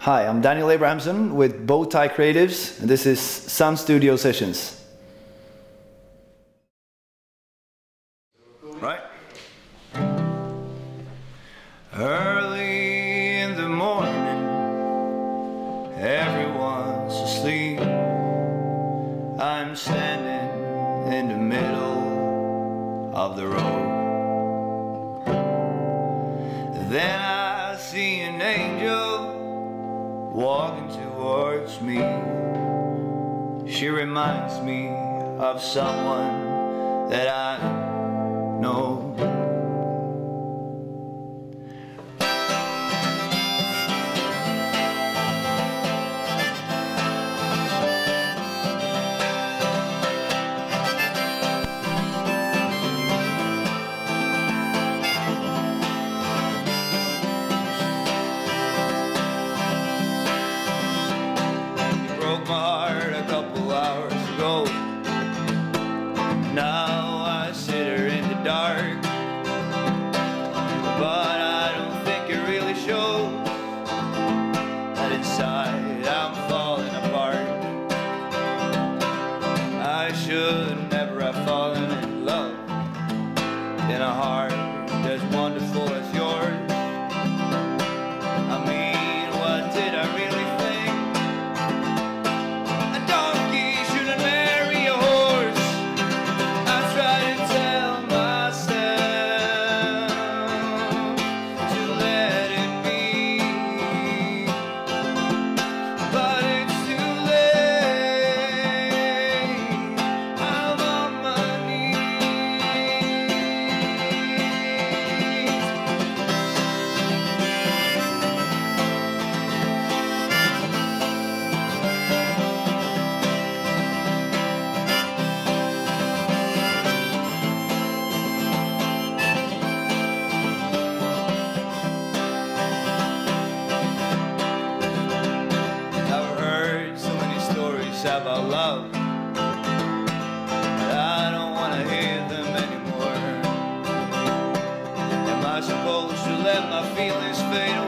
Hi, I'm Daniel Abrahamsson with Bowtie Creatives, and this is Sun Studio Sessions. Right? Early in the morning, everyone's asleep. I'm standing in the middle of the road. Then I walking towards me. She reminds me of someone that I know. about love. But I don't wanna hear them anymore. Am I supposed to let my feelings fade away?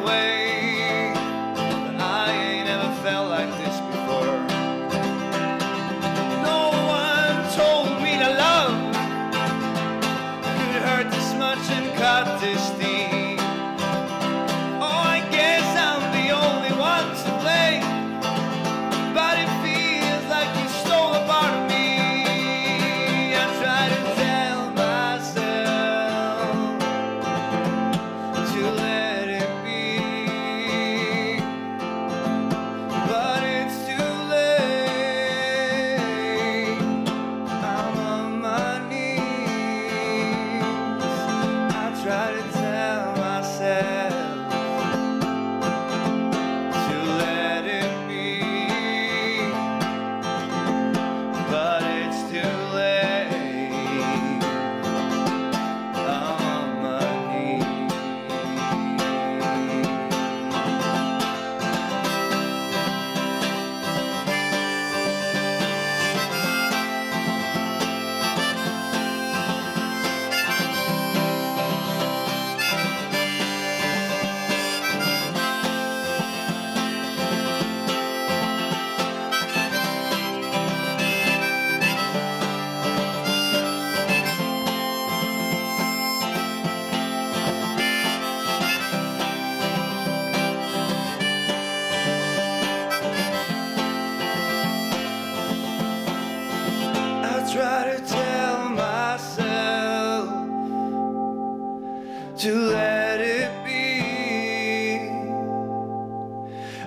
to let it be.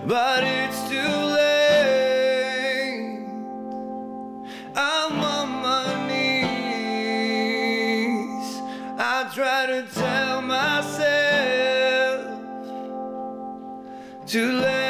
But it's too late. I'm on my knees. I try to tell myself to let.